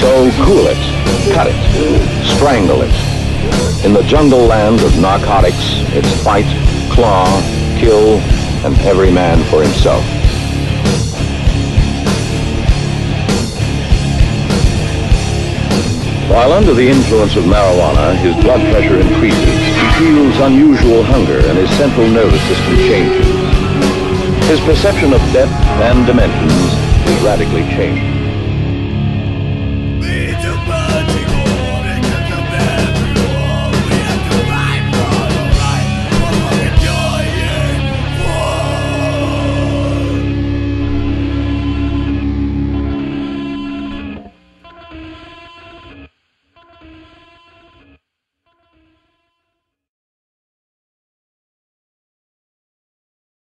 So cool it, cut it, strangle it. In the jungle land of narcotics, it's fight, claw, kill, and every man for himself. While under the influence of marijuana, his blood pressure increases. He feels unusual hunger and his central nervous system changes. His perception of depth and dimensions is radically changed.